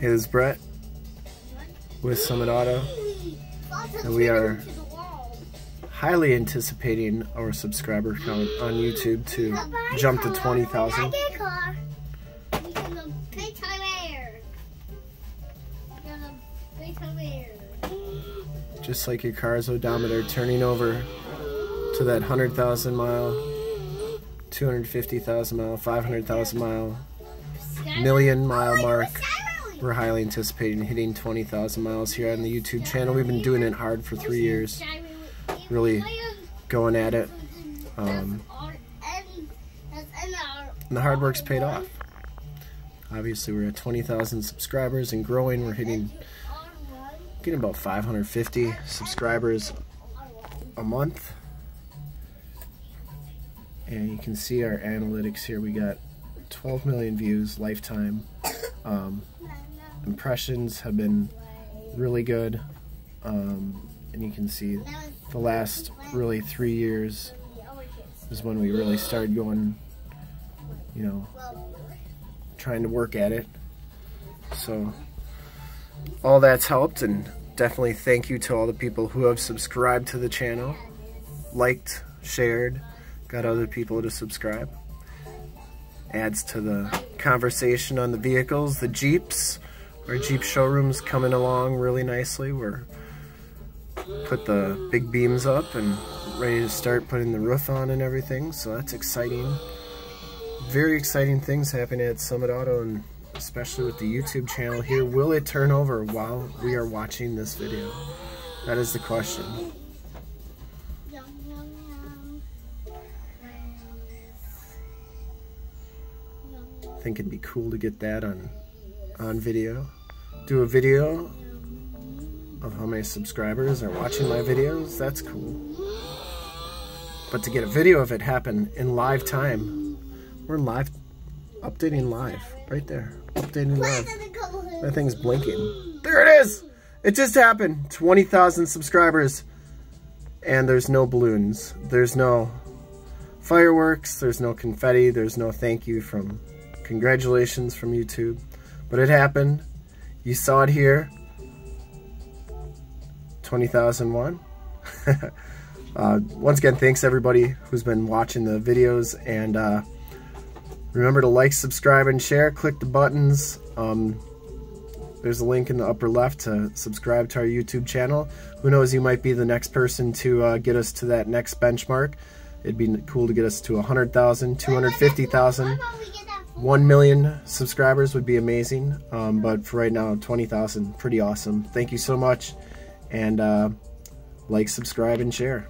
Hey, this is Brett with Summit Auto, and we are highly anticipating our subscriber count on YouTube to jump to 20,000. Just like your car's odometer turning over to that 100,000 mile, 250,000 mile, 500,000 mile, million mile mark. We're highly anticipating hitting 20,000 miles here on the YouTube channel. We've been doing it hard for three years, really going at it. Um, and the hard work's paid off. Obviously, we're at 20,000 subscribers and growing. We're hitting, getting about 550 subscribers a month. And you can see our analytics here. We got 12 million views lifetime. Um, impressions have been really good. Um, and you can see the last really three years is when we really started going, you know, trying to work at it. So all that's helped and definitely thank you to all the people who have subscribed to the channel, liked, shared, got other people to subscribe. Adds to the conversation on the vehicles, the Jeeps. Our Jeep showroom's coming along really nicely. We're put the big beams up and ready to start putting the roof on and everything, so that's exciting. Very exciting things happening at Summit Auto and especially with the YouTube channel here. Will it turn over while we are watching this video? That is the question. Think it'd be cool to get that on on video. Do a video of how many subscribers are watching my videos. That's cool. But to get a video of it happen in live time, we're live, updating live, right there, updating live. That thing's blinking. There it is! It just happened. 20,000 subscribers. And there's no balloons. There's no fireworks. There's no confetti. There's no thank you from congratulations from YouTube. But it happened. You saw it here. 20,001. uh, once again, thanks everybody who's been watching the videos. And uh, remember to like, subscribe, and share. Click the buttons. Um, there's a link in the upper left to subscribe to our YouTube channel. Who knows, you might be the next person to uh, get us to that next benchmark. It'd be cool to get us to 100,000, 250,000. 1 million subscribers would be amazing. Um, but for right now, 20,000, pretty awesome. Thank you so much. And uh, like, subscribe, and share.